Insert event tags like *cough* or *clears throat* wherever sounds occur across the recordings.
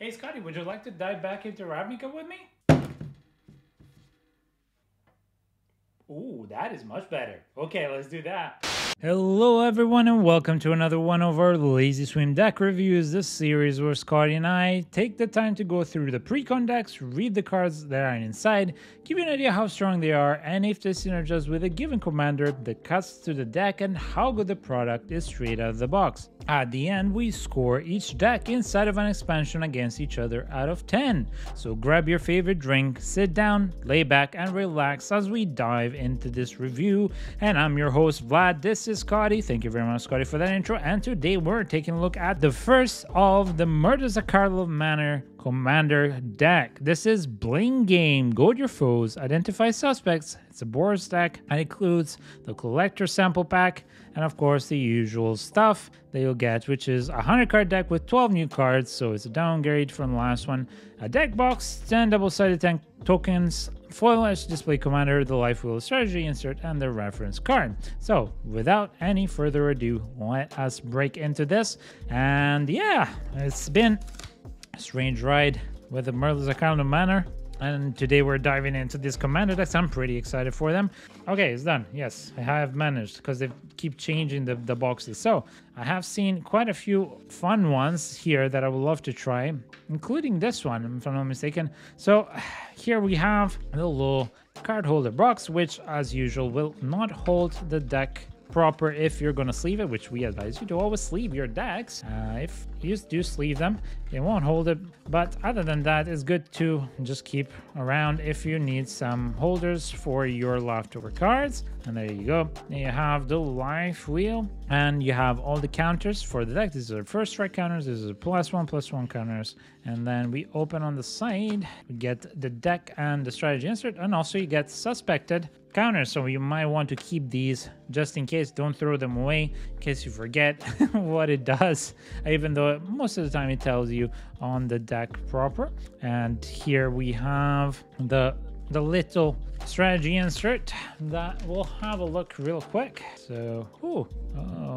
Hey Scotty, would you like to dive back into Ravnica with me? Ooh, that is much better. Okay, let's do that. Hello everyone and welcome to another one of our Lazy Swim deck reviews, this series where Scotty and I take the time to go through the pre-con decks, read the cards that are inside, give you an idea how strong they are and if they synergize with a given commander, the cuts to the deck and how good the product is straight out of the box. At the end, we score each deck inside of an expansion against each other out of 10. So grab your favorite drink, sit down, lay back and relax as we dive into this review. And I'm your host Vlad, this is Scotty. Thank you very much, Scotty, for that intro. And today we're taking a look at the first of the Murders at Karlov Manor Commander deck. This is Blame Game. Goad your foes, identify suspects. It's a Boros deck and includes the collector sample pack and of course the usual stuff that you'll get, which is a 100 card deck with 12 new cards. So it's a downgrade from the last one. A deck box, 10 double-sided tank tokens, foil edge display commander, the life wheel strategy insert, and the reference card. So without any further ado, let us break into this. And yeah, it's been a strange ride with the Murders at Karlov Manor. And today we're diving into these commander decks. I'm pretty excited for them. Okay, it's done. Yes, I have managed because they keep changing the, the boxes. So I have seen quite a few fun ones here that I would love to try, including this one, if I'm not mistaken. So *sighs* here we have the little card holder box, which as usual will not hold the deck proper if you're to sleeve it, which we advise you to always sleeve your decks. Uh, if you do sleeve them, it won't hold it. But other than that, it's good to just keep around if you need some holders for your leftover cards. And there you go. you have the life wheel and you have all the counters for the deck. These are first strike counters. This is a plus one, plus one counters. And then we open on the side, we get the deck and the strategy insert. And also you get suspected counters. So you might want to keep these just in case. Don't throw them away in case you forget *laughs* what it does. Even though most of the time it tells you on the deck proper. And here we have the the little strategy insert that we'll have a look real quick. So, ooh,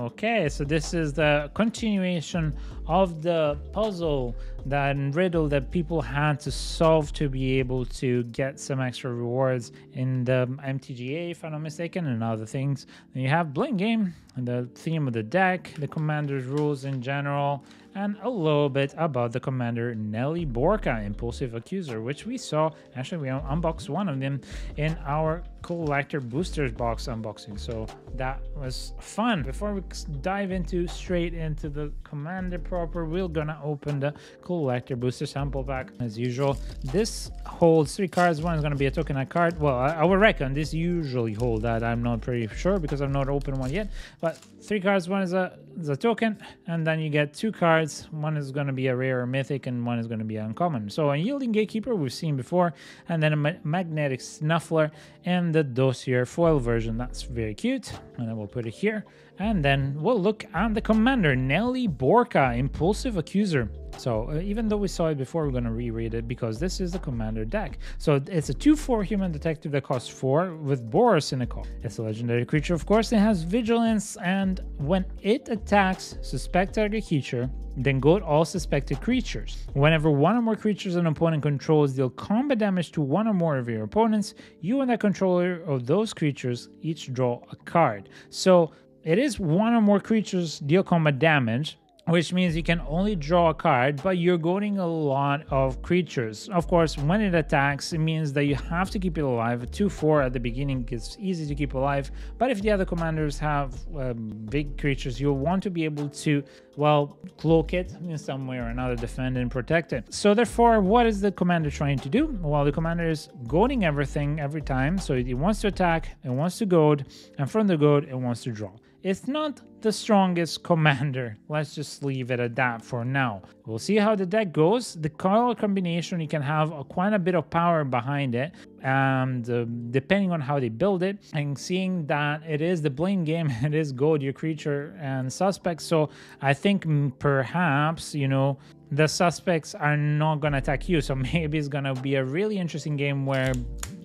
okay, so this is the continuation of the puzzle that riddle that people had to solve to be able to get some extra rewards in the MTGA, if I'm not mistaken, and other things. Then you have Blame Game, and the theme of the deck, the commander's rules in general, and a little bit about the commander Nelly Borca, Impulsive Accuser, which we saw, actually we unboxed one of them in our collector boosters box unboxing. So that was fun. Before we dive into straight into the commander proper we're gonna open the collector booster sample pack as usual. This holds three cards. One is gonna be a token card. Well I, I would reckon this usually hold that. I'm not pretty sure because i've not opened one yet. But three cards. One is a a token and then you get two cards. One is going to be a rare or mythic and one is going to be uncommon. So a yielding gatekeeper we've seen before and then a ma magnetic snuffler and the dossier foil version. That's very cute and then we'll put it here and then we'll look at the commander nelly borca impulsive accuser so uh, even though we saw it before, we're going to reread it because this is the commander deck. So it's a 2-4 human detective that costs 4 with Boros in the call. It's a legendary creature, of course. It has vigilance and when it attacks suspect target creature, then go to all suspected creatures. Whenever one or more creatures an opponent controls deal combat damage to one or more of your opponents, you and the controller of those creatures each draw a card. So it is one or more creatures deal combat damage, which means you can only draw a card, but you're goading a lot of creatures. Of course, when it attacks, it means that you have to keep it alive. 2-4 at the beginning is easy to keep alive, but if the other commanders have um, big creatures, you'll want to be able to, well, cloak it in some way or another, defend and protect it. So therefore, what is the commander trying to do? Well, the commander is goading everything every time. So it wants to attack, it wants to goad, and from the goad, it wants to draw. It's not the strongest commander. Let's just leave it at that for now. We'll see how the deck goes. The color combination, you can have a, quite a bit of power behind it. And uh, depending on how they build it, and seeing that it is the blame game, *laughs* it is goad your creature and suspects. So I think perhaps, you know, the suspects are not going to attack you. So *laughs* maybe it's going to be a really interesting game where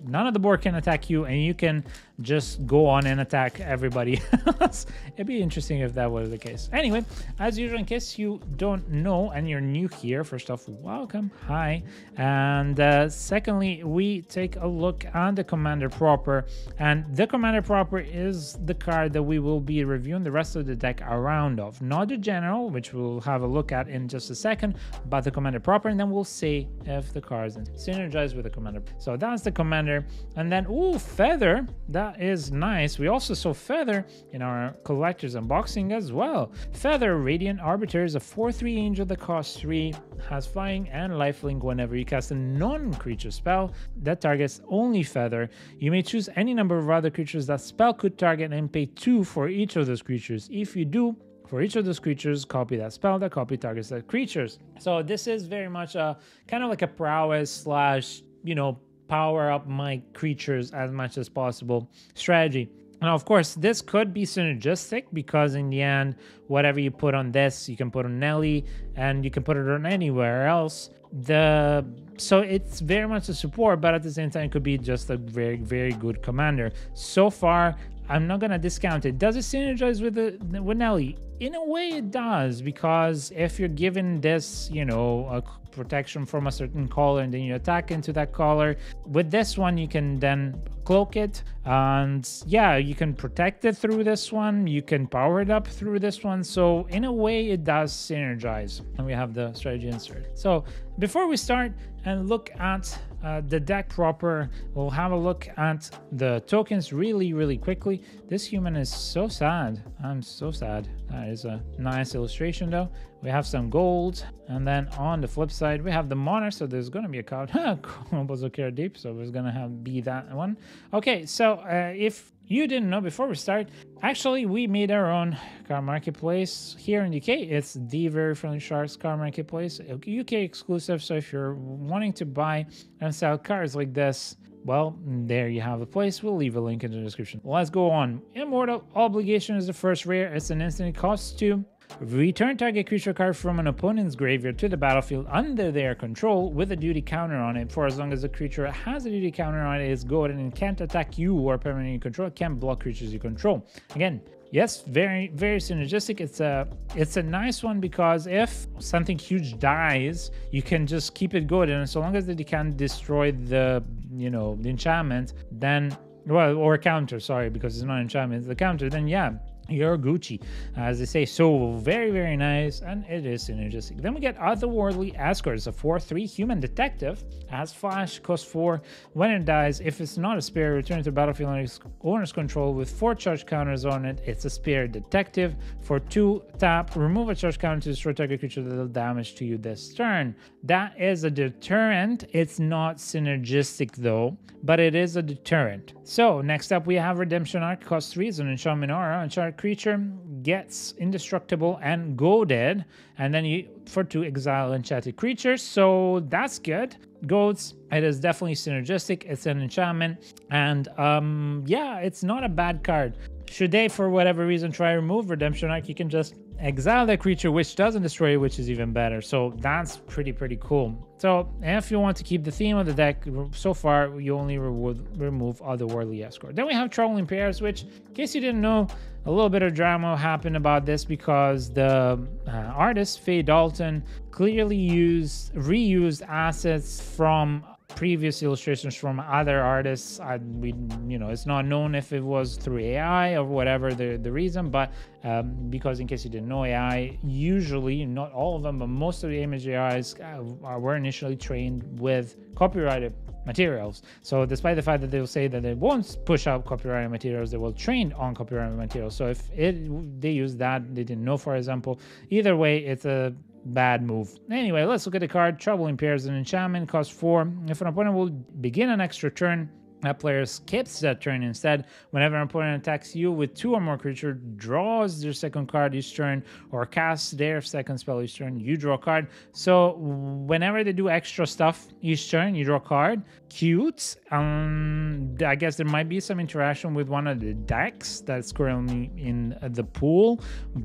none of the board can attack you and you can just go on and attack everybody *laughs* else. It'd be interesting if that was the case. Anyway, as usual, in case you don't know and you're new here, first off, welcome. Hi. And uh, secondly, we take a look at the Commander Proper. And the Commander Proper is the card that we will be reviewing the rest of the deck around of. Not the General, which we'll have a look at in just a second, but the Commander Proper. And then we'll see if the cards synergize with the Commander. So that's the Commander. And then, ooh, Feather. That is nice. We also saw Feather in our collector's unboxing as well. Feather Radiant Arbiter is a 4-3 angel that costs 3, has flying and lifelink whenever you cast a non-creature spell that targets only Feather. You may choose any number of other creatures that spell could target and pay 2 for each of those creatures. If you do, for each of those creatures, copy that spell. That copy targets that creatures. So this is very much a kind of like a prowess slash, you know, power up my creatures as much as possible strategy. Now, of course, this could be synergistic because in the end, whatever you put on this, you can put on Nelly and you can put it on anywhere else. The so it's very much a support, but at the same time, it could be just a very, very good commander. So far, I'm not gonna discount it. Does it synergize with the with Nelly? In a way, it does because if you're given this, you know, protection from a certain color and then you attack into that color, with this one you can then cloak it and yeah, you can protect it through this one. You can power it up through this one. So in a way, it does synergize. And we have the strategy insert. So before we start and look at uh, the deck proper. We'll have a look at the tokens really, really quickly. This human is so sad. I'm so sad. That is a nice illustration though. We have some gold. And then on the flip side, we have the monarch. So there's going to be a card. *laughs* Kobozo Deep. So there's going to be that one. Okay, so uh, if you didn't know before we start, actually we made our own car marketplace here in the UK. It's the very friendly sharks car marketplace, UK exclusive. So if you're wanting to buy and sell cars like this, well, there you have the place. We'll leave a link in the description. Let's go on. Immortal Obligation is the first rare. It's an instant. It costs two. Return target creature card from an opponent's graveyard to the battlefield under their control with a duty counter on it for as long as the creature has a duty counter on it, it is good and can't attack you or permanent you control, can't block creatures you control. Again, yes, very very synergistic. It's a it's a nice one because if something huge dies, you can just keep it good and so long as they can't destroy the you know the enchantment, then well or counter, sorry, because it's not enchantment, it's the counter, then yeah, you're Gucci, as they say. So very, very nice, and it is synergistic. Then we get Otherworldly. It's a 4-3 human detective. Has flash, cost 4. When it dies, if it's not a spear, return to battlefield under owner's control with 4 charge counters on it. It's a spear detective. For 2, tap, remove a charge counter to destroy target creature that will damage to you this turn. That is a deterrent. It's not synergistic though, but it is a deterrent. So next up we have Redemption Arc, cost 3. It's an enchantment aura. Enchantment creature gets indestructible and goaded, and then you for two exile enchanted creatures. So that's good. Goats, it is definitely synergistic. It's an enchantment, and um, yeah, it's not a bad card. Should they, for whatever reason, try remove Redemption Arc, you can just exile that creature, which doesn't destroy which is even better. So that's pretty, pretty cool. So if you want to keep the theme of the deck, so far you only remove Otherworldly Escort. Then we have Trouble in Pairs, which, in case you didn't know, a little bit of drama happened about this because the uh, artist Faye Dalton clearly used reused assets from previous illustrations from other artists. I, we, you know, it's not known if it was through AI or whatever the, the reason, but um, because in case you didn't know, AI usually, not all of them, but most of the image AIs uh, were initially trained with copyrighted materials. So despite the fact that they'll say that they won't push out copyrighted materials, they will train on copyrighted materials. So if it they use that, they didn't know, for example, either way, it's a bad move. Anyway, let's look at the card. Trouble in Pairs an enchantment, cost 4. If an opponent will begin an extra turn, that player skips that turn instead. Whenever an opponent attacks you with two or more creatures, draws their second card each turn, or casts their second spell each turn, you draw a card. So whenever they do extra stuff each turn, you draw a card. Cute. Um, I guess there might be some interaction with one of the decks that's currently in the pool,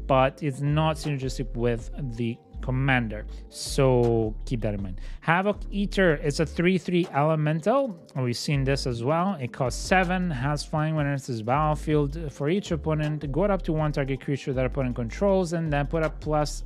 but it's not synergistic with the commander. So keep that in mind. Havoc Eater is a 3 3 elemental. We've seen this as well. It costs 7, has flying when it enters battlefield for each opponent. Go up to one target creature that opponent controls, and then put up plus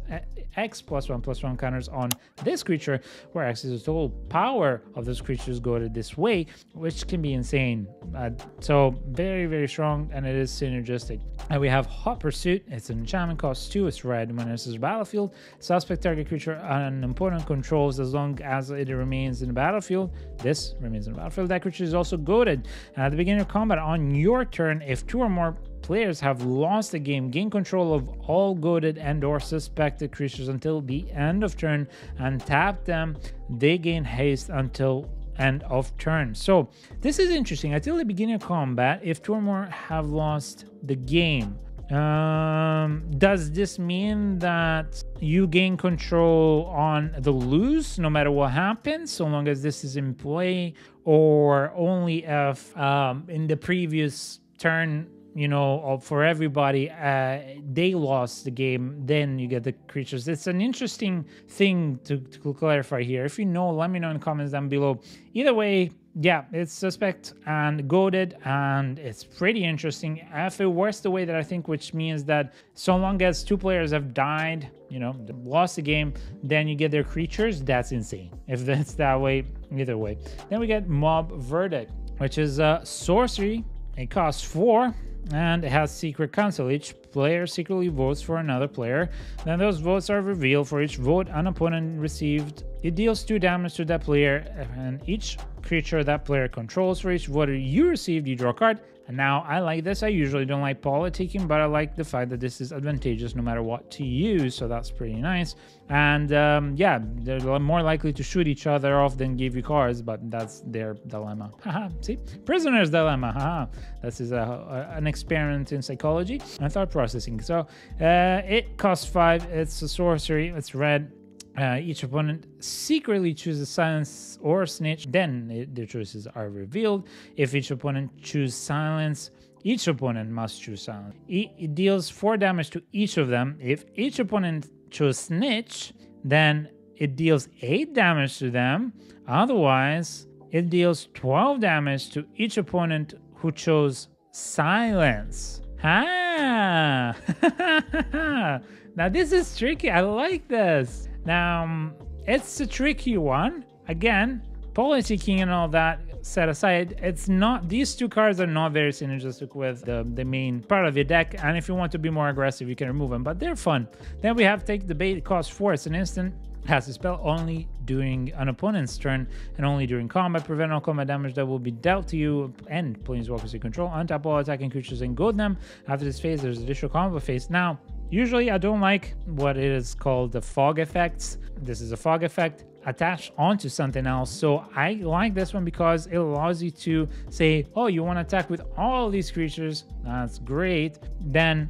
X plus 1 plus 1 counters on this creature, where X is the total power of those creatures go to this way, which can be insane. Uh, so very, very strong, and it is synergistic. And we have Hot Pursuit. It's an enchantment, costs 2, it's red when it enters battlefield. Suspect target creature an opponent controls as long as it remains in the battlefield. This remains in the battlefield. That creature is also goaded. And at the beginning of combat, on your turn, if two or more players have lost the game, gain control of all goaded and or suspected creatures until the end of turn and tap them, they gain haste until end of turn. So this is interesting. Until the beginning of combat, if two or more have lost the game, um, does this mean that you gain control on the loose no matter what happens, so long as this is in play, or only if um, in the previous turn you know, for everybody, uh, they lost the game, then you get the creatures. It's an interesting thing to, to, clarify here. If you know, let me know in the comments down below. Either way, yeah, it's suspect and goaded, and it's pretty interesting. If it works the way that I think, which means that so long as two players have died, you know, lost the game, then you get their creatures, that's insane. If that's that way, either way. Then we get Mob Verdict, which is a sorcery. It costs four and it has secret council. Each player secretly votes for another player. Then those votes are revealed. For each vote an opponent received, it deals 2 damage to that player, and each creature that player controls. For each vote you received, you draw a card. And now I like this. I usually don't like politicking, but I like the fact that this is advantageous no matter what to use. So that's pretty nice. And um, yeah, they're more likely to shoot each other off than give you cards, but that's their dilemma. *laughs* Haha, see? Prisoner's dilemma. Haha. This is a, a, an experiment in psychology and thought processing. So uh, it costs five. It's a sorcery. It's red. Uh, each opponent secretly chooses silence or snitch, then it, their choices are revealed. If each opponent chooses silence, each opponent must choose silence. It, deals 4 damage to each of them. If each opponent chose snitch, then it deals 8 damage to them. Otherwise, it deals 12 damage to each opponent who chose silence. Ah! *laughs* now this is tricky. I like this. Now, it's a tricky one. Again, politicking and all that set aside, it's not these two cards are not very synergistic with the, the main part of your deck. And if you want to be more aggressive, you can remove them, but they're fun. Then we have Take the Bait, cost four. It's an instant has a spell only during an opponent's turn and only during combat. Prevent all combat damage that will be dealt to you and planeswalkers you control. Untap all attacking creatures and goad them. After this phase, there's additional combat phase. Now, Usually I don't like what it is called the fog effects. This is a fog effect attached onto something else. So I like this one because it allows you to say, oh, you want to attack with all these creatures. That's great. Then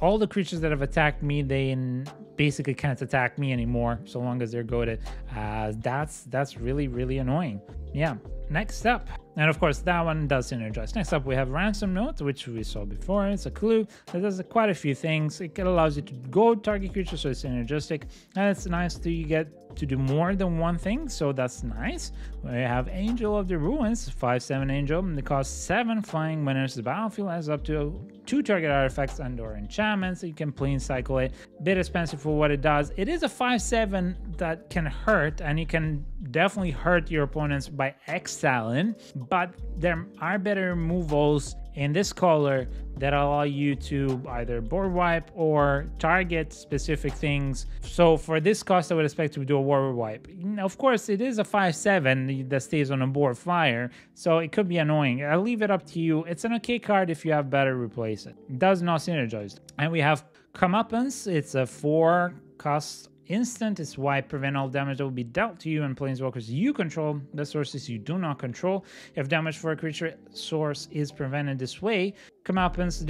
all the creatures that have attacked me, they basically can't attack me anymore so long as they're goaded. Uh, that's that's really really annoying. Yeah. Next up, and of course that one does synergize. Next up we have Ransom Note, which we saw before. It's a clue that does quite a few things. It allows you to go target creatures, so it's synergistic, and it's nice to you get to do more than one thing, so that's nice. We have Angel of the Ruins, 5-7 Angel, and it costs 7 flying when enters the battlefield, has up to 2 target artifacts and or enchantments, so you can plane cycle it. Bit expensive for what it does. It is a 5-7 that can hurt, and you can definitely hurt your opponents by exiling, but there are better removals in this color that allow you to either board wipe or target specific things. So for this cost, I would expect to do a board wipe. Of course, it is a 5-7 that stays on a board fire, so it could be annoying. I'll leave it up to you. It's an okay card if you have better replace it. does not synergize. And we have Comeuppance. It's a 4 cost instant is why prevent all damage that will be dealt to you and planeswalkers you control, the sources you do not control. If damage for a creature source is prevented this way, Comeuppance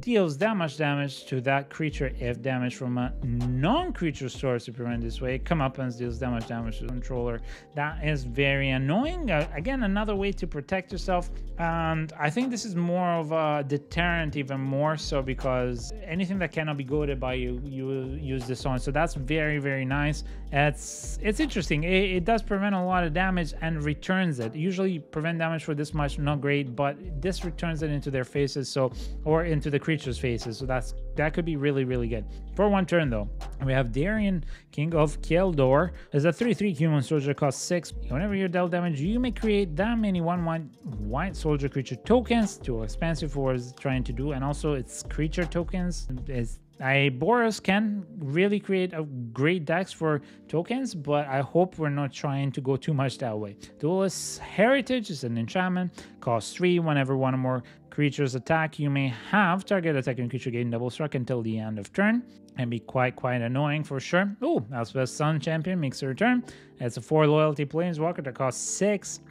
deals that much damage to that creature if damage from a non-creature source if prevent this way. Comeuppance deals that much damage to the controller. That is very annoying. Uh, again, another way to protect yourself. And I think this is more of a deterrent, even more so because anything that cannot be goaded by you, you use this on. So that's very, very nice. It's it's interesting. It, it does prevent a lot of damage and returns it. Usually prevent damage for this much, not great, but this returns it into their faces faces, so or into the creatures' faces. So that's that could be really, really good. For one turn though, we have Darien, King of Kjeldor. Is a 3-3 human soldier costs 6. Whenever you dealt damage, you may create that many 1-1 white soldier creature tokens. Too expensive for it's trying to do. And also its creature tokens is I Boros can really create a great decks for tokens, but I hope we're not trying to go too much that way. Duelist Heritage is an enchantment, costs 3 whenever one or more creatures attack. You may have target attacking creature gain double struck until the end of turn and be quite quite annoying for sure. Oh, Elspeth Sun Champion makes a return. It's a 4 loyalty planeswalker that costs 6. *clears throat*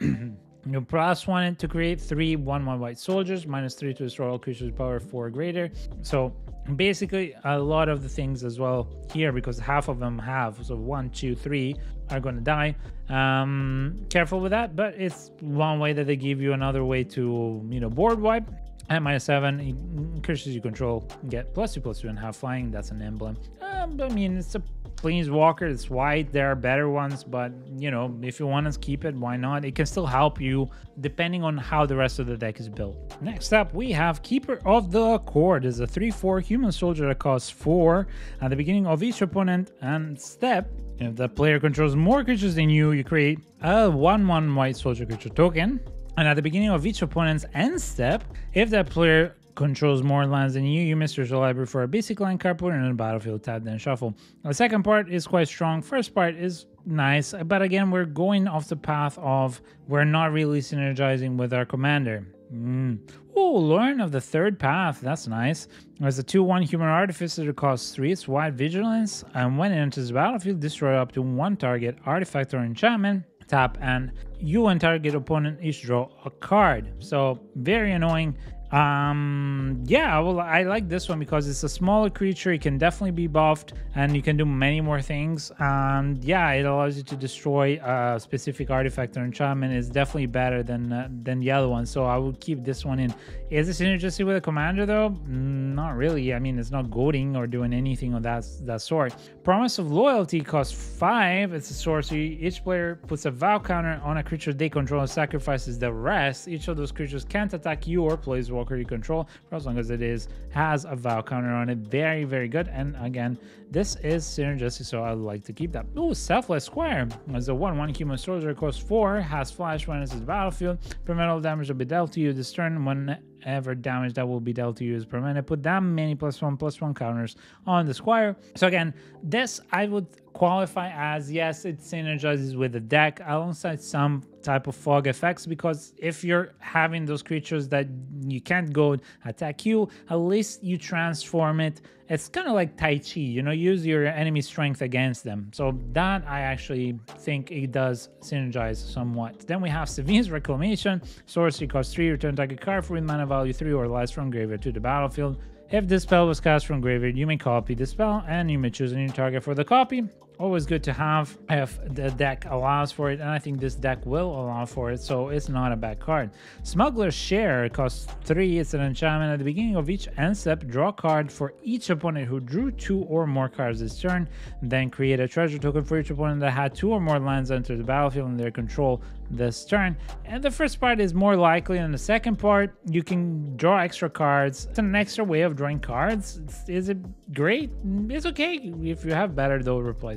You plus one to create three 1 1 white soldiers, minus 3 to destroy all creatures power 4 greater. So basically a lot of the things as well here because half of them have so one two three are going to die. Um careful with that but it's one way that they give you another way to you know board wipe. At minus seven creatures you control get plus two plus two and half flying. That's an emblem. Um, i mean it's a Planeswalker. It's white. There are better ones, but you know, if you want to keep it, why not? It can still help you depending on how the rest of the deck is built. Next up, we have Keeper of the Accord. Is a 3-4 human soldier that costs 4 at the beginning of each opponent and step. If the player controls more creatures than you, you create a 1-1 white soldier creature token. And at the beginning of each opponent's end step, if that player controls more lands than you, you miss your library for a basic land card, put it in the battlefield, tap, then shuffle. The second part is quite strong. First part is nice, but again, we're going off the path of we're not really synergizing with our commander. Mm. Oh, Loran of the third path. That's nice. There's a 2-1 human artificer that costs 3. It's white vigilance. And when it enters the battlefield, destroy up to one target artifact or enchantment. Tap and you and target opponent each draw a card. So very annoying. Um, yeah, well, I like this one because it's a smaller creature. It can definitely be buffed and you can do many more things. And yeah, it allows you to destroy a specific artifact or enchantment. It's definitely better than uh, than the other one. So I would keep this one in. Is it synergistic with a commander though? Not really. I mean, it's not goading or doing anything of that, that sort. Promise of Loyalty costs five. It's a sorcery. Each player puts a vow counter on a creature they control and sacrifices the rest. Each of those creatures can't attack you or planeswalker you control for as long as it is has a vow counter on it. Very, very good. And again, this is synergistic, so I like to keep that. Oh, Selfless Squire. As a 1-1 human soldier, costs 4, has flash when it's the battlefield. Permanent damage will be dealt to you this turn whenever damage that will be dealt to you is prevented. Put that many plus 1 plus 1 counters on the Squire. So again, this I would qualify as yes, it synergizes with the deck alongside some type of fog effects because if you're having those creatures that you can't go attack you, at least you transform it. It's kind of like Tai Chi, you know, use your enemy strength against them. So that I actually think it does synergize somewhat. Then we have Sevinne's Reclamation. Sorcery costs 3, return target card for mana value 3 or less from graveyard to the battlefield. If this spell was cast from graveyard, you may copy the spell and you may choose a new target for the copy always good to have if the deck allows for it and i think this deck will allow for it so it's not a bad card. Smuggler's share costs three it's an enchantment at the beginning of each end step. Draw a card for each opponent who drew two or more cards this turn then create a treasure token for each opponent that had two or more lands enter the battlefield in their control this turn. And the first part is more likely than the second part. You can draw extra cards. It's an extra way of drawing cards. Is it great? Mm, it's okay. If you have better,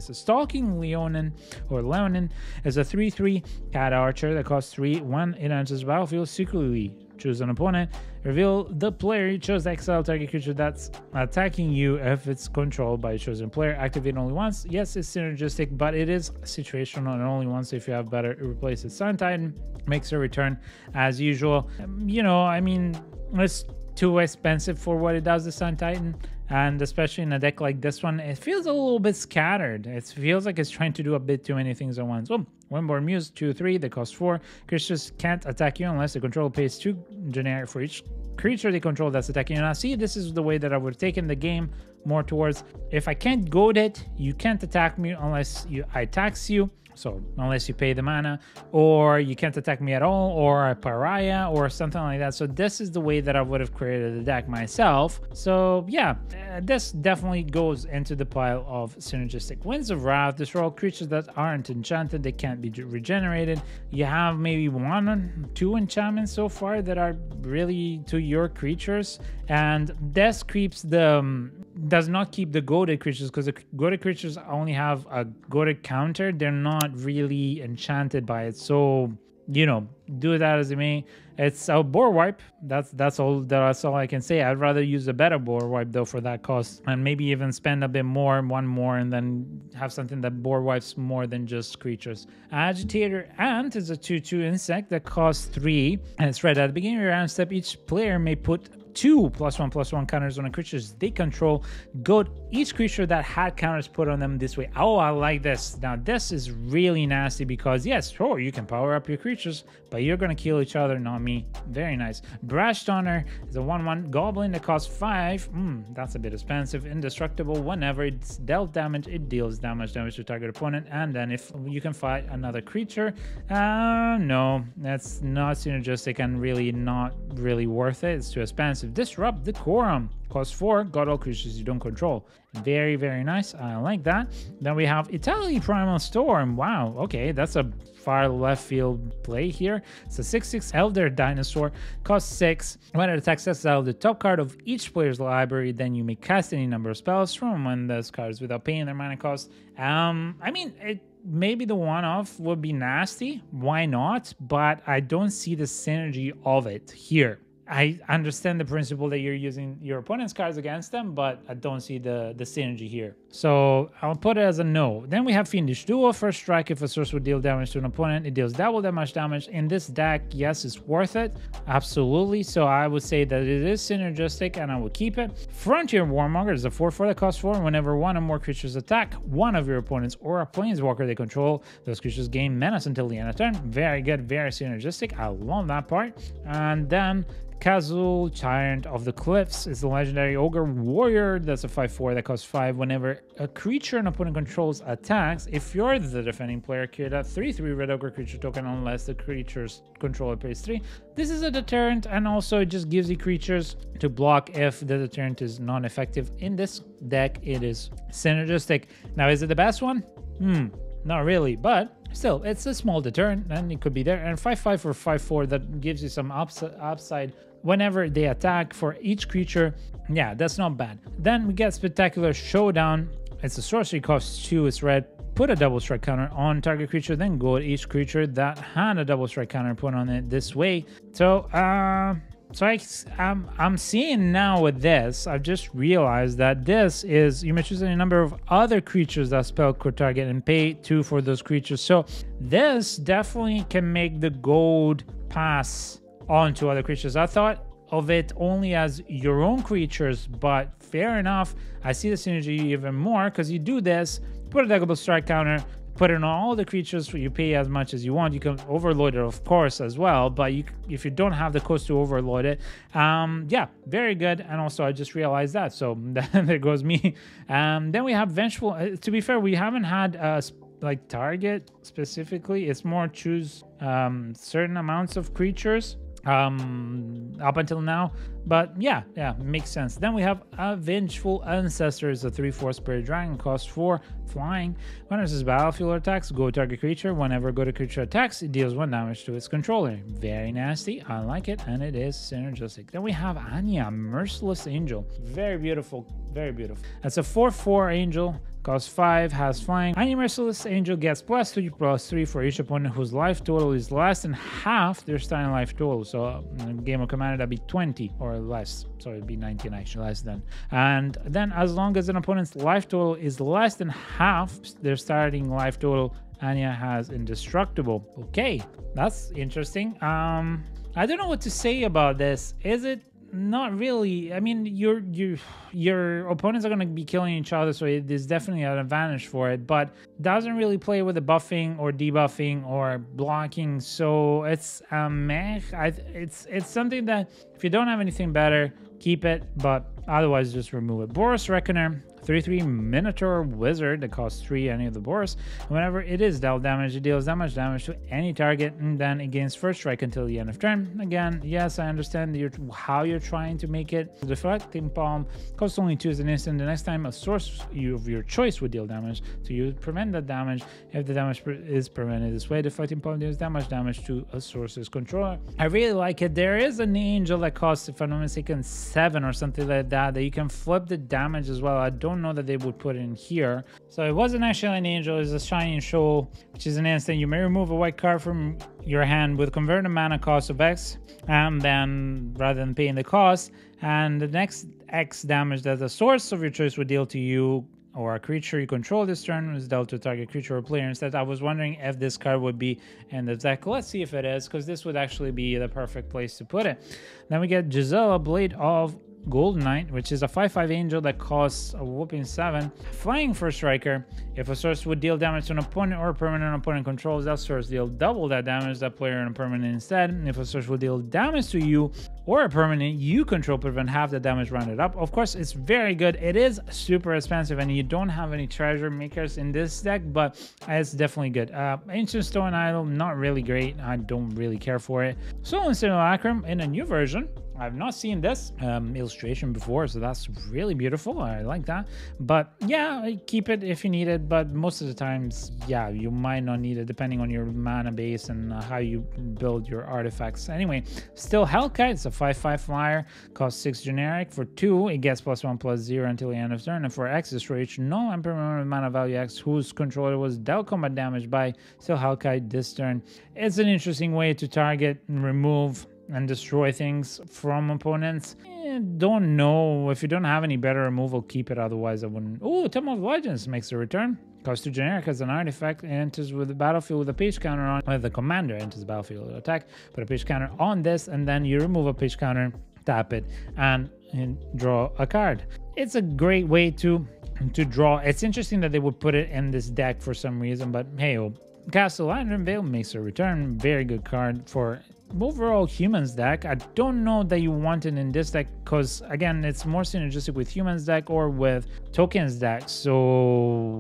it. Stalking Leonin or Leonin is a 3-3 cat archer that costs 3 when it enters the battlefield secretly choose an opponent, reveal the player you chose exile target creature that's attacking you if it's controlled by a chosen player. Activate only once. Yes, it's synergistic, but it is situational and only once if you have better it. Sun Titan makes a return as usual. Um, you know, I mean, it's too expensive for what it does, the Sun Titan and especially in a deck like this one, it feels a little bit scattered. It feels like it's trying to do a bit too many things at once. Oh, Windborne Muse, 2 3, they cost 4. Creatures can't attack you unless the controller pays 2 generic for each creature they control that's attacking you. Now, see, this is the way that I would have taken the game more towards if I can't goad it, you can't attack me unless you I tax you. So unless you pay the mana, or you can't attack me at all, or a pariah, or something like that. So this is the way that I would have created the deck myself. So yeah, uh, this definitely goes into the pile of synergistic. Winds of Rath, These are all creatures that aren't enchanted, they can't be regenerated. You have maybe one or two enchantments so far that are really to your creatures. And this creeps the um, does not keep the goaded creatures because the goaded creatures only have a goaded counter. They're not really enchanted by it. So you know, do that as you may. It's a board wipe. That's that's all that's all I can say. I'd rather use a better board wipe though for that cost, and maybe even spend a bit more, one more, and then have something that board wipes more than just creatures. Agitator Ant is a 2-2 insect that costs three, and it's right at the beginning of your round step. Each player may put two plus one plus one counters on the creatures they control. Goad each creature that had counters put on them this way. Oh, I like this. Now, this is really nasty because, yes, sure, you can power up your creatures, but you're going to kill each other, not me. Very nice. Brash Taunter is a 1 1 goblin that costs 5. Hmm, that's a bit expensive. Indestructible. Whenever it's dealt damage, it deals damage damage to target opponent. And then if you can fight another creature, uh, no, that's not synergistic and really not really worth it. It's too expensive. Disrupt Decorum. Cost 4, got all creatures you don't control. Very, very nice. I like that. Then we have Etali Primal Storm. Wow, okay, that's a far left field play here. It's a 6-6 Elder Dinosaur. Cost 6. When it attacks, exile the top card of each player's library. Then you may cast any number of spells from one of those cards without paying their mana cost. Um, I mean, it maybe the one off would be nasty. Why not? But I don't see the synergy of it here. I understand the principle that you're using your opponent's cards against them, but I don't see the, the synergy here. So I'll put it as a no. Then we have Fiendish Duo. First strike, if a source would deal damage to an opponent, it deals double that much damage. In this deck, yes, it's worth it. Absolutely. So I would say that it is synergistic and I will keep it. Frontier Warmonger is a 4-4 that costs 4. Whenever one or more creatures attack one of your opponents or a planeswalker they control, those creatures gain menace until the end of turn. Very good, very synergistic. I love that part. And then Kazuul, Giant of the Cliffs, is the legendary Ogre Warrior. That's a 5-4 that costs 5. Whenever a creature an opponent controls attacks, if you're the defending player, create a 3-3 Red Ogre creature token unless the creature's controller pays 3. This is a deterrent and also it just gives you creatures to block if the deterrent is non-effective. In this deck, it is synergistic. Now, is it the best one? Hmm, not really, but still, it's a small deterrent and it could be there. And 5-5 or 5-4 that gives you some ups upside whenever they attack for each creature. Yeah, that's not bad. Then we get Spectacular Showdown. It's a sorcery, cost 2, it's red. Put a double strike counter on target creature, then go at each creature that had a double strike counter put on it this way. So, uh, so I, I'm, I'm seeing now with this, I've just realized that this is, you may choose any number of other creatures that spell could target and pay two for those creatures. So this definitely can make the gold pass onto other creatures. I thought of it only as your own creatures, but fair enough. I see the synergy even more because you do this, put a double strike counter, put it on all the creatures you pay as much as you want. You can overload it, of course, as well. But you, if you don't have the cost to overload it, um, yeah, very good. And also, I just realized that. So *laughs* there goes me. Um, then we have Vengeful. Uh, to be fair, we haven't had a like target specifically. It's more choose um, certain amounts of creatures um up until now. But yeah yeah makes sense. Then we have a vengeful ancestors a 3-4 spirit dragon cost 4 flying. When it says battlefield attacks go target creature. Whenever go to creature attacks it deals 1 damage to its controller. Very nasty. I like it and it is synergistic. Then we have anya merciless angel. Very beautiful very beautiful. That's a 4-4 angel Cost 5 has flying. Anya Merciless Angel gets plus 3 plus 3 for each opponent whose life total is less than half their starting life total. So in game of Commander that'd be 20 or less. So it'd be 19 actually, less than. And then as long as an opponent's life total is less than half their starting life total, Anya has indestructible. Okay, that's interesting. Um, I don't know what to say about this. Is it not really. I mean, your your your opponents are going to be killing each other, so it is definitely an advantage for it. But doesn't really play with the buffing or debuffing or blocking. So it's a meh. I, it's it's something that if you don't have anything better, keep it. But otherwise, just remove it. Boros Reckoner 3-3 Minotaur Wizard that costs 3 any of the Boros. Whenever it is dealt damage, it deals that much damage to any target and then it gains first strike until the end of turn. Again, yes, I understand you're, how you're trying to make it. Deflecting Palm costs only 2 as an instant. The next time a source of your choice would deal damage to you, prevent that damage. If the damage is prevented this way, The Deflecting Palm deals that much damage to a source's controller. I really like it. There is an angel that costs, if I'm not mistaken, 7 or something like that, that you can flip the damage as well. I don't don't know that they would put it in here. So it wasn't actually an angel, it was a shining shoal, which is an instant. You may remove a white card from your hand with converted mana cost of X, and then rather than paying the cost, and the next X damage that the source of your choice would deal to you or a creature you control this turn is dealt to target creature or player. Instead, I was wondering if this card would be in the deck. Let's see if it is, because this would actually be the perfect place to put it. Then we get Gisela, Blade of Gold Knight, which is a 5-5 angel that costs a whooping 7. Flying for striker, if a source would deal damage to an opponent or a permanent opponent controls, that source deal double that damage that player and a permanent instead. And if a source would deal damage to you or a permanent you control, prevent half the damage rounded up. Of course, it's very good. It is super expensive and you don't have any treasure makers in this deck, but it's definitely good. Uh, Ancient Stone Idol, not really great. I don't really care for it. Solemn Simulacrum in a new version I've not seen this um, illustration before, so that's really beautiful. I like that. But yeah, keep it if you need it. But most of the times, yeah, you might not need it depending on your mana base and how you build your artifacts. Anyway, Steel Hellkite. It's a 5-5 flyer, costs 6 generic. For 2, it gets plus 1 plus 0 until the end of turn. And for X, destroy each no emperor mana value X whose controller was dealt combat damage by Hellkite this turn. It's an interesting way to target and remove and destroy things from opponents. Eh, don't know. If you don't have any better removal, keep it. Otherwise, I wouldn't. Oh, Tome of Legends makes a return. Cost to generic as an artifact enters with the battlefield with a page counter on. Well, the commander enters the battlefield attack, put a page counter on this, and then you remove a page counter, tap it, and, and draw a card. It's a great way to to draw. It's interesting that they would put it in this deck for some reason, but hey, oh, Castle Ardenvale makes a return. Very good card for overall humans deck i don't know that you want it in this deck because again it's more synergistic with humans deck or with tokens deck. So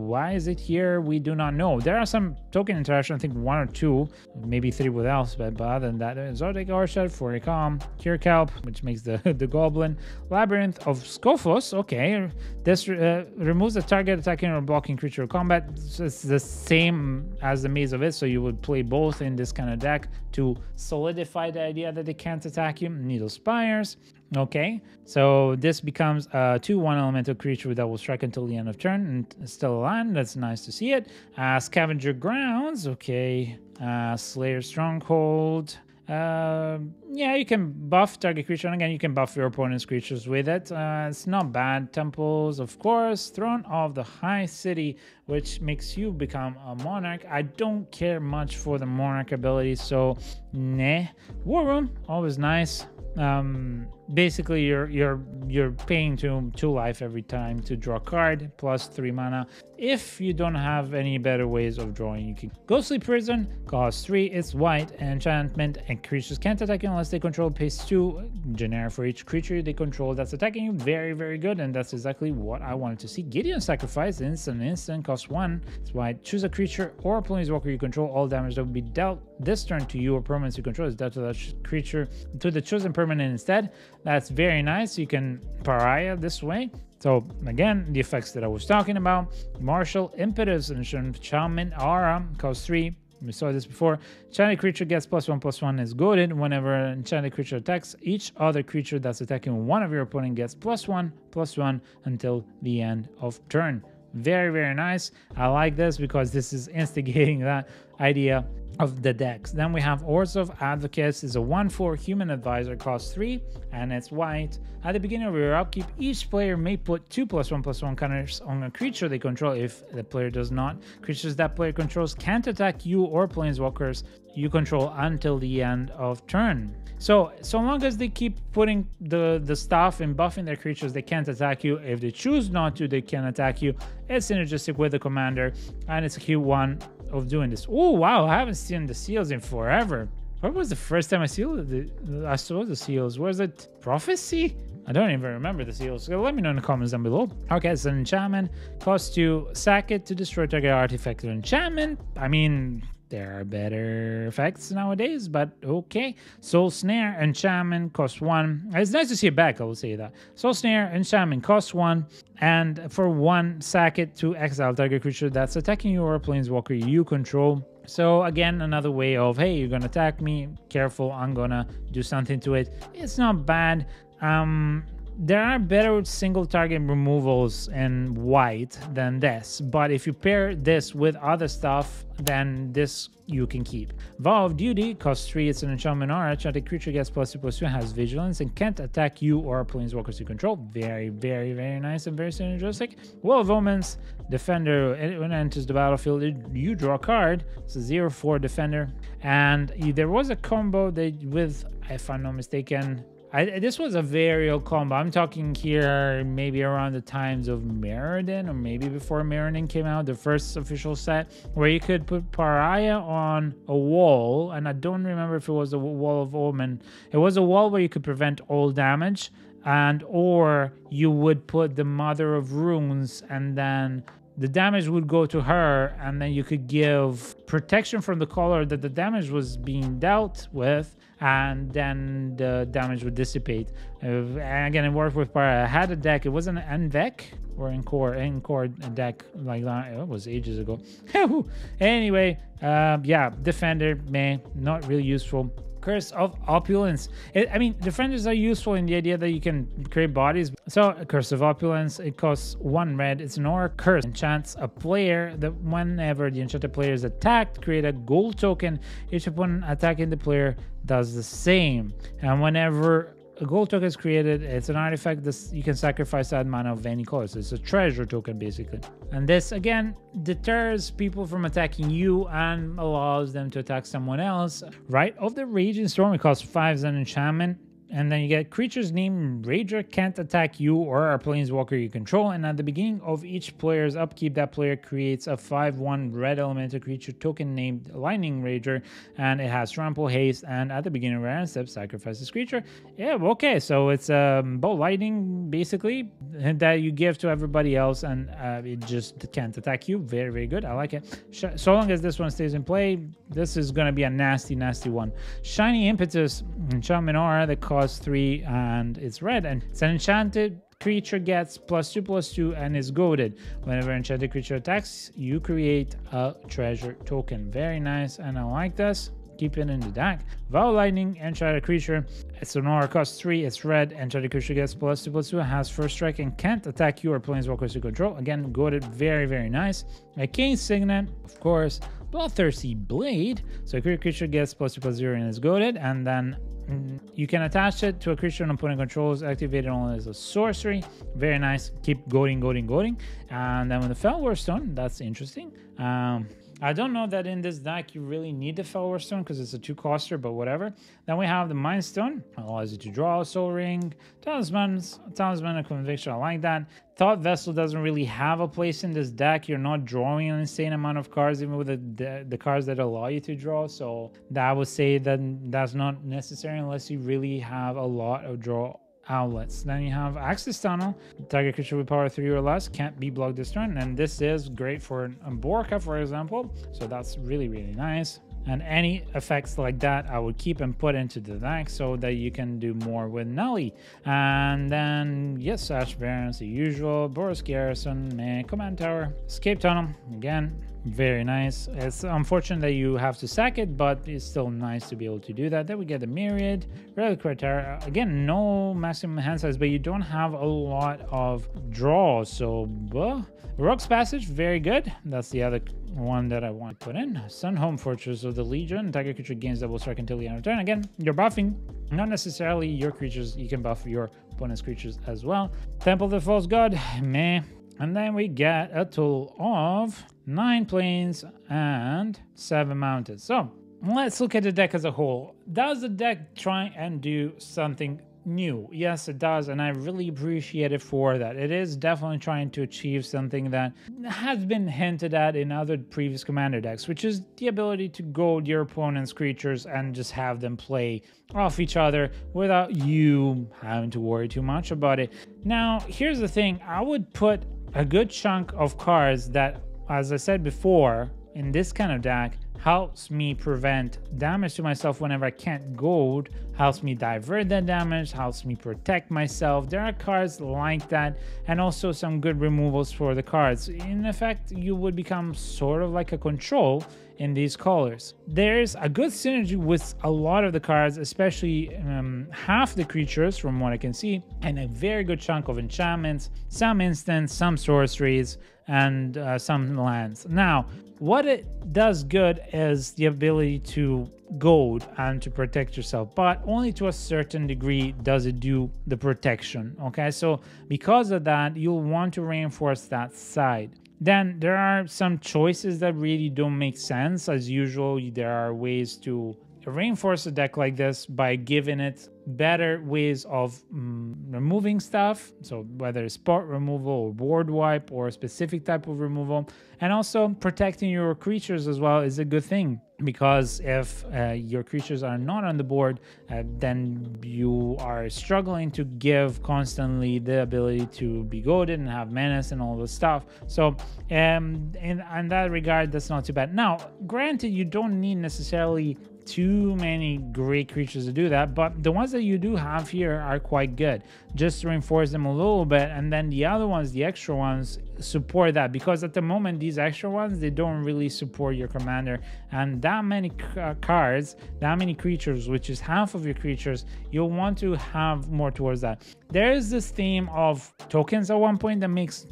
why is it here? We do not know. There are some token interaction i think one or two maybe three with Elspeth but other than that for a calm Kirkalp which makes the *laughs* the goblin Labyrinth of Skophos okay. This uh, removes the target attacking or blocking creature combat. It's the same as the Maze of Ith so you would play both in this kind of deck to solidify solidify the idea that they can't attack you. Needle Spires. Okay, so this becomes a 2-1 elemental creature that will strike until the end of turn and still alive. That's nice to see it. Uh, Scavenger Grounds. Okay, uh, Slayer Stronghold. Uh, yeah, you can buff target creature, and again, you can buff your opponent's creatures with it. Uh, it's not bad. Temples, of course. Throne of the High City, which makes you become a monarch. I don't care much for the monarch ability, so nah. War Room, always nice. Um, basically you're you're you're paying two two life every time to draw a card plus three mana. If you don't have any better ways of drawing you can ghostly prison costs three it's white enchantment and creatures can't attack you unless they control pays two. Generic for each creature they control that's attacking you. Very very good and that's exactly what i wanted to see. Gideon sacrifice instant instant costs one. It's white choose a creature or a planeswalker you control all damage that will be dealt this turn to you or permanents you control is dealt to that creature to the chosen permanent instead that's very nice. You can pariah this way. So again, the effects that I was talking about. Martial Impetus and Shaman Aura costs 3. We saw this before. Enchanted creature gets plus 1 plus 1 is goaded. Whenever an enchanted creature attacks, each other creature that's attacking one of your opponent gets plus 1 plus 1 until the end of turn. Very, very nice. I like this because this is instigating *laughs* that idea of the decks. Then we have Ors of Advocates is a 1-4 human advisor, cost 3, and it's white. At the beginning of your upkeep, each player may put 2 plus 1 plus 1 counters on a creature they control if the player does not. Creatures that player controls can't attack you or planeswalkers you control until the end of turn. So, so long as they keep putting the, the stuff and buffing their creatures, they can't attack you. If they choose not to, they can attack you. It's synergistic with the commander, and it's a cute one of doing this. Oh, wow, I haven't seen the seals in forever. What was the first time I, the, I saw the seals? Was it Prophecy? I don't even remember the seals. So let me know in the comments down below. Okay, it's an enchantment. Costs you sack it to destroy target artifact or enchantment. I mean, there are better effects nowadays, but okay. Soul Snare, and Enchantment, cost one. It's nice to see it back, I will say that. Soul Snare, and Enchantment, cost one. And for one, sack it to exile target creature that's attacking you or a planeswalker you control. So again, another way of, hey, you're gonna attack me, careful, I'm gonna do something to it. It's not bad. Um, there are better single target removals in white than this, but if you pair this with other stuff, then this you can keep. Vow of Duty costs 3, it's an enchantment aura. Enchanted creature gets plus 2 plus 2, has vigilance, and can't attack you or planeswalkers you control. Very, very, very nice and very synergistic. Wall of Omens, Defender, when it enters the battlefield, you draw a card. It's a 0 4 Defender. And there was a combo that with, if I'm not mistaken, I, this was a very old combo. I'm talking here maybe around the times of Mirrodin or maybe before Mirrodin came out, the first official set, where you could put Pariah on a wall. And I don't remember if it was a wall of Omen. It was a wall where you could prevent all damage and or you would put the Mother of Runes and then the damage would go to her and then you could give protection from the color that the damage was being dealt with and then the damage would dissipate. Uh, and again, it worked with I had a deck. It wasn't an NVEC or Encore Encore deck like that. It was ages ago. *laughs* anyway, uh, yeah, Defender, man, not really useful. Curse of Opulence. It, I mean, defenders are useful in the idea that you can create bodies. So, Curse of Opulence, it costs one red. It's an aura curse. Enchants a player that whenever the enchanted player is attacked, create a gold token. Each opponent attacking the player does the same. And whenever a gold token is created. It's an artifact that you can sacrifice that mana of any color. It's a treasure token basically. And this again deters people from attacking you and allows them to attack someone else. Rite of the Raging Storm, it costs 5 as an enchantment and then you get creatures named Rager can't attack you or a planeswalker you control. And at the beginning of each player's upkeep, that player creates a 5-1 red elemental creature token named Lightning Rager, and it has trample, haste, and at the beginning of every step, sacrifice this creature. Yeah, okay, so it's um, bolt lightning basically that you give to everybody else, and uh, it just can't attack you. Very, very good. I like it. So long as this one stays in play, this is gonna be a nasty, nasty one. Shiny Impetus, Enchantment Aura that costs three and it's red, and it's an enchanted creature gets plus two plus two and is goaded. Whenever enchanted creature attacks, you create a treasure token. Very nice, and I like this. Keep it in the deck. Vow Lightning, enchanted creature. It's an aura cost 3, it's red. Enchanted creature gets plus 2 plus 2, has first strike and can't attack you or planeswalkers you control. Again, goaded, very, very nice. A Arcane Signet, of course. Bloodthirsty Blade. So a creature gets plus 2 plus 0 and is goaded. And then mm, you can attach it to a creature an opponent controls, activate it only as a sorcery. Very nice. Keep goading, goading, goading. And then with the Fellwar Stone, that's interesting. Um, I don't know that in this deck you really need the Fellwar Stone because it's a two coster, but whatever. Then we have the Mind Stone, allows you to draw a Sol Ring, Talismans, Talisman of Conviction, I like that. Thought Vessel doesn't really have a place in this deck. You're not drawing an insane amount of cards, even with the, the, the cards that allow you to draw. So that would say that that's not necessary unless you really have a lot of draw outlets. Then you have Access Tunnel. Target creature with power 3 or less can't be blocked this turn. And this is great for a Borca, for example. So that's really, really nice. And any effects like that, I would keep and put into the deck so that you can do more with Nelly. And then, yes, Ash Barrens, the usual. Boros Garrison, man, Command Tower, Escape Tunnel, again, Very nice. It's unfortunate that you have to sack it, but it's still nice to be able to do that. Then we get the Myriad, Relic Criteria. Again, no maximum hand size, but you don't have a lot of draws. So, uh, Rogue's Passage, very good. That's the other one that I want to put in. Sunhome Fortress of the Legion. Target creature gains double strike until the end of turn. Again, you're buffing, not necessarily your creatures. You can buff your opponent's creatures as well. Temple of the False God, meh. And then we get a total of nine plains and seven mountains. So let's look at the deck as a whole. Does the deck try and do something new. Yes, it does, and I really appreciate it for that. It is definitely trying to achieve something that has been hinted at in other previous commander decks, which is the ability to goad your opponent's creatures and just have them play off each other without you having to worry too much about it. Now, here's the thing I would put a good chunk of cards that, as I said before, in this kind of deck helps me prevent damage to myself whenever I can't gold, helps me divert that damage, helps me protect myself. There are cards like that, and also some good removals for the cards. In effect, you would become sort of like a control in these colors. There's a good synergy with a lot of the cards, especially um, half the creatures from what I can see, and a very good chunk of enchantments, some instants, some sorceries, and uh, some lands. Now, what it does good is the ability to goad and to protect yourself, but only to a certain degree does it do the protection. Okay, so because of that, you'll want to reinforce that side. Then there are some choices that really don't make sense. As usual, there are ways to reinforce a deck like this by giving it better ways of um, removing stuff. So whether it's spot removal or board wipe or a specific type of removal. And also protecting your creatures as well is a good thing because if uh, your creatures are not on the board uh, then you are struggling to give constantly the ability to be goaded and have menace and all this stuff. So um in, in that regard that's not too bad. Now granted you don't need necessarily too many great creatures to do that, but the ones that you do have here are quite good. Just reinforce them a little bit, and then the other ones, the extra ones, support that because at the moment these extra ones they don't really support your commander and that many uh, cards that many creatures which is half of your creatures you'll want to have more towards that there is this theme of tokens at one point that makes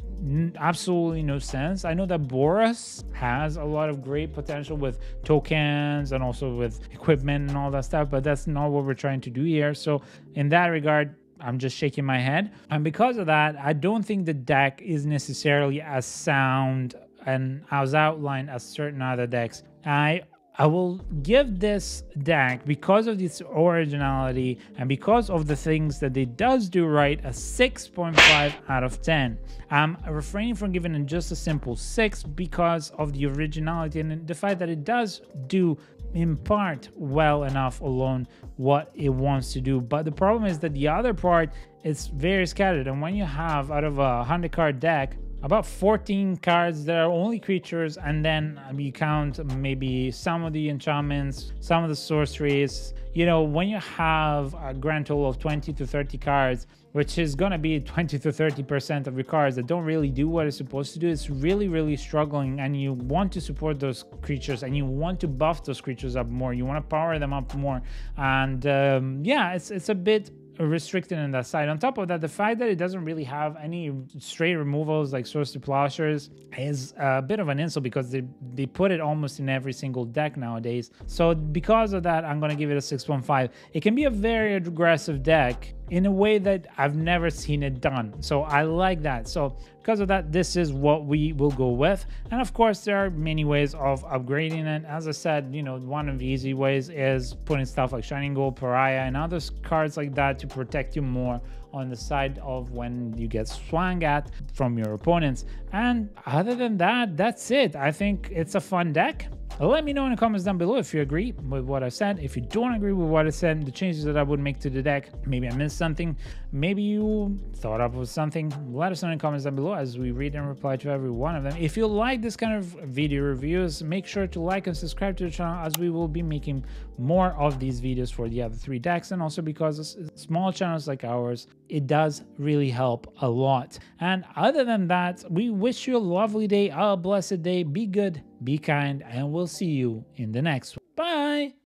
absolutely no sense. I know that Boros has a lot of great potential with tokens and also with equipment and all that stuff, but that's not what we're trying to do here. So, in that regard, I'm just shaking my head. And because of that, I don't think the deck is necessarily as sound and as outlined as certain other decks. I I will give this deck, because of its originality and because of the things that it does do right, a 6.5 out of 10. I'm refraining from giving it just a simple 6 because of the originality and the fact that it does do in part well enough alone what it wants to do. But the problem is that the other part is very scattered. And when you have out of a 100 card deck, about 14 cards that are only creatures and then you count maybe some of the enchantments some of the sorceries. You know when you have a grand total of 20 to 30 cards which is going to be *laughs* 20 to 30 percent of your cards that don't really do what it's supposed to do it's really really struggling and you want to support those creatures and you want to buff those creatures up more. You want to power them up more. And um, yeah it's it's a bit restricted on that side. On top of that, the fact that it doesn't really have any straight removals like Swords to Plowshares is a bit of an insult because they, they put it almost in every single deck nowadays. So because of that, I'm going to give it a 6.5. It can be a very aggressive deck in a way that I've never seen it done. So I like that. So because of that, this is what we will go with. And of course, there are many ways of upgrading it. As I said, you know, one of the easy ways is putting stuff like Shining Gold, Pariah, and other cards like that to protect you more on the side of when you get swung at from your opponents. And other than that, that's it. I think it's a fun deck. Let me know in the comments down below if you agree with what I said. If you don't agree with what I said, the changes that I would make to the deck, maybe I missed something, maybe you thought up with something, let us know in the comments down below as we read and reply to every one of them. If you like this kind of video reviews, make sure to like and subscribe to the channel as we will be making more of these videos for the other three decks and also because small channels like ours it does really help a lot. And other than that, we wish you a lovely day, a blessed day. Be good, be kind, and we'll see you in the next one. Bye.